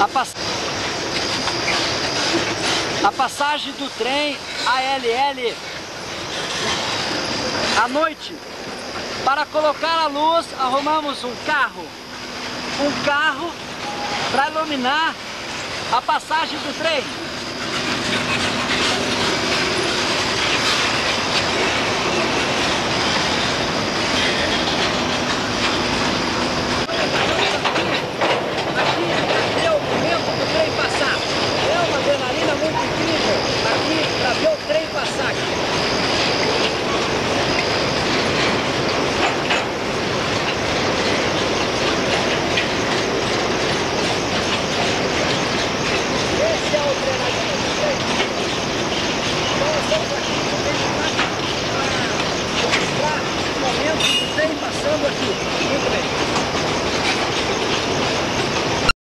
a, pass... a passagem do trem ALL à noite. Para colocar a luz, arrumamos um carro. Um carro para iluminar a passagem do trem. daqui.